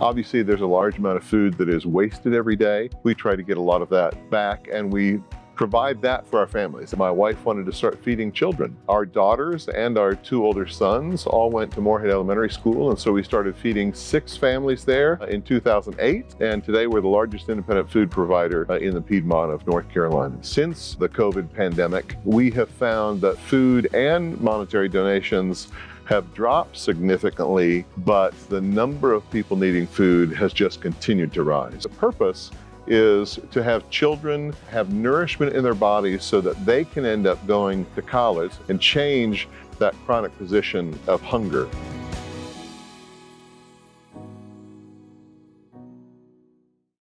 Obviously, there's a large amount of food that is wasted every day. We try to get a lot of that back and we provide that for our families. My wife wanted to start feeding children. Our daughters and our two older sons all went to Morehead Elementary School, and so we started feeding six families there in 2008. And today we're the largest independent food provider uh, in the Piedmont of North Carolina. Since the COVID pandemic, we have found that food and monetary donations have dropped significantly, but the number of people needing food has just continued to rise. The purpose is to have children have nourishment in their bodies so that they can end up going to college and change that chronic position of hunger.